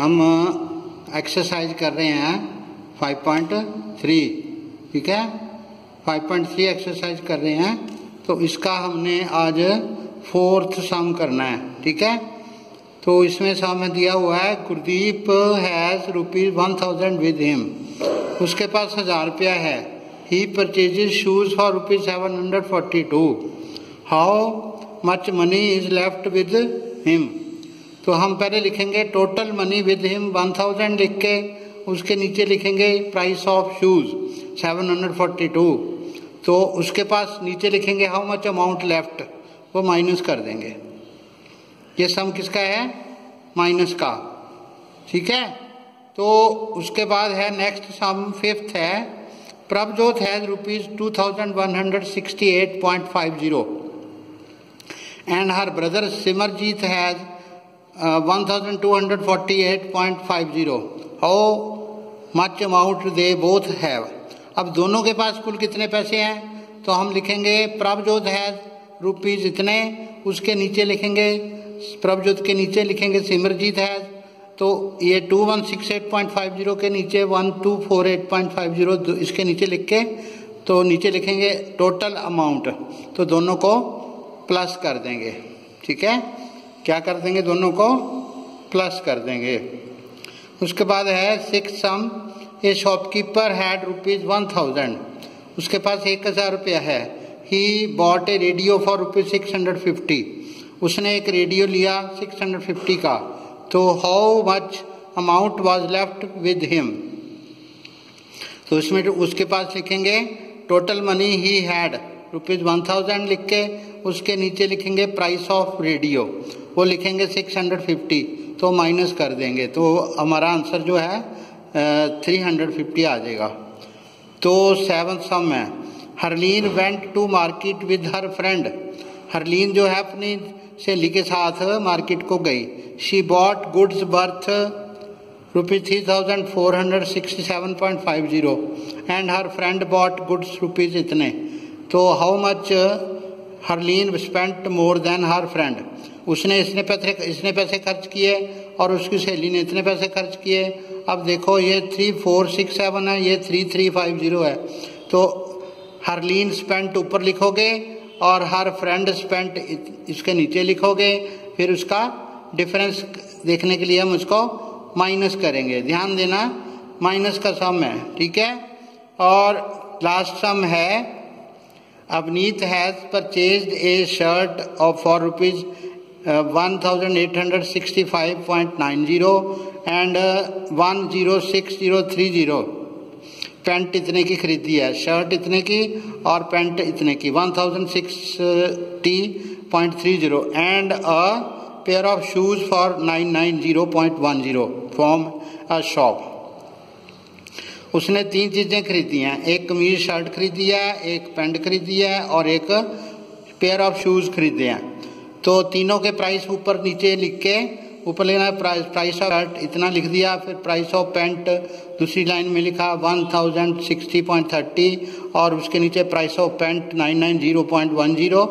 हम एक्सरसाइज कर रहे हैं 5.3 ठीक है? 5.3 एक्सरसाइज कर रहे हैं तो इसका हमने आज फोर्थ सम करना है, ठीक है? तो इसमें सम दिया हुआ है Gurdeep has rupees one thousand with him उसके पास हज़ार रुपया है। He purchases shoes for rupees seven hundred forty two how much money is left with him तो हम पहले लिखेंगे total money with him one thousand लिख के उसके नीचे लिखेंगे price of shoes seven hundred forty two तो उसके पास नीचे लिखेंगे हाउ मच अमाउंट लेफ़्ट वो माइनस कर देंगे। ये सम किसका है? माइनस का। ठीक है? तो उसके बाद है नेक्स्ट सम फिफ्थ है। Prabhjot has rupees two thousand one hundred sixty eight point five zero and her brother Simarjeet has 1248.50 how much amount they both have अब दोनों के पास कुल कितने पैसे हैं? तो हम लिखेंगे प्रभजोत है रुपीज़ इतने, उसके नीचे लिखेंगे, प्रभजोत के नीचे लिखेंगे सिमरजीत है तो ये two one six eight point five zero के नीचे one two four eight point five zero इसके नीचे लिख के तो नीचे लिखेंगे टोटल अमाउंट तो दोनों को प्लस कर देंगे, ठीक है? क्या कर देंगे दोनों को प्लस कर देंगे। उसके बाद है six sum a shopkeeper had rupees one thousand उसके पास एक हज़ार रुपया है। He bought a radio for rupees six hundred fifty उसने एक रेडियो लिया सिक्स हंड्रेड फिफ्टी का। तो how much amount was left with him तो उसमें उसके पास लिखेंगे total money he had rupees one thousand लिख के, उसके नीचे लिखेंगे प्राइस ऑफ़ रेडियो वो लिखेंगे सिक्स हंड्रेड फिफ्टी तो माइनस कर देंगे। तो हमारा आंसर जो है थ्री हंड्रेड फिफ्टी आ जाएगा। तो सेवन सम है। Harleen went to market with her friend Harleen जो है, अपनी सहेली के साथ मार्केट को गई। She bought goods worth rupees three thousand four hundred sixty seven point five zero and her friend bought goods rupees इतने। तो how much Harleen spent more than her friend उसने इसने पैसे इसने पैसे खर्च किए और उसकी सहेली ने इतने पैसे खर्च किए। अब देखो, ये थ्री फोर सिक्स सेवन है, ये थ्री थ्री फाइव ज़ीरो है। तो हरलीन स्पेंट ऊपर लिखोगे और हर फ्रेंड स्पेंट इसके नीचे लिखोगे। फिर उसका डिफरेंस देखने के लिए हम उसको माइनस करेंगे। ध्यान देना माइनस का सम है, ठीक है? और लास्ट सम है, Avneet has purchase a shirt of for rupees one thousand eight hundred sixty five point nine zero and one zero six zero three zero pant इतने की खरीदी है शर्ट इतने की और पेंट इतने की one thousand sixty point three zero and a pair of shoes for nine nine zero point one zero from a shop उसने तीन चीज़ें खरीदी हैं, एक कमीज शर्ट खरीदी है, एक पेंट खरीदी है और एक पेयर ऑफ़ शूज़ खरीदे हैं। तो तीनों के प्राइस ऊपर नीचे लिख के, ऊपर लिखना प्राइस प्राइस ऑफ़ शर्ट इतना लिख दिया, फिर प्राइस ऑफ़ पेंट दूसरी लाइन में लिखा one thousand sixty point thirty और उसके नीचे price of pant nine nine zero point one zero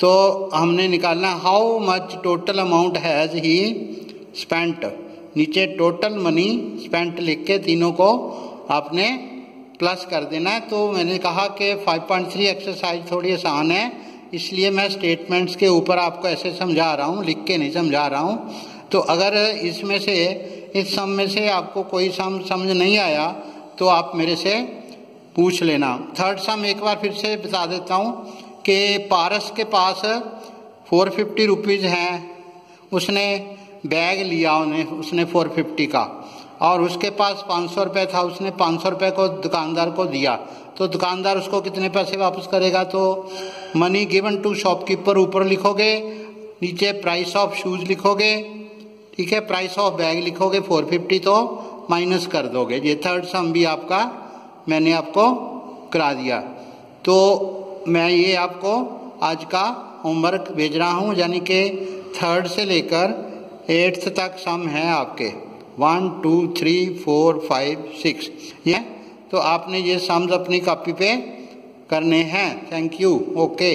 तो हमने निकालना how much total amount has he spent नीचे टोटल मनी स्पेंट लिख के तीनों को आपने प्लस कर देना है। तो मैंने कहा कि 5.3 एक्सरसाइज थोड़ी आसान है। इसलिए मैं स्टेटमेंट्स के ऊपर आपको ऐसे समझा रहा हूँ, लिख के नहीं समझा रहा हूँ। तो अगर इसमें से, इस सम में से आपको कोई सम समझ नहीं आया तो आप मेरे से पूछ लेना। थर्ड सम एक बार फिर से बता देता हूँ कि पारस के पास फोर फिफ्टी रुपीज़ हैं। उसने बैग लिया उन्हें, उसने फोर फिफ्टी का। और उसके पास पाँच सौ रुपये था, उसने पाँच सौ रुपये को दुकानदार को दिया। तो दुकानदार उसको कितने पैसे वापस करेगा? तो मनी गिवन टू शॉपकीपर ऊपर लिखोगे, नीचे प्राइस ऑफ़ शूज़ लिखोगे, ठीक है प्राइस ऑफ़ बैग लिखोगे फोर फिफ्टी तो माइनस कर दोगे। ये थर्ड सम भी आपका मैंने आपको करा दिया। तो मैं ये आपको आज का होमवर्क भेज रहा हूँ, यानी कि थर्ड से लेकर एट्थ तक सम है आपके। One two three four five six ये? तो आपने ये सम्स अपनी कॉपी पे करने हैं। Thank you okay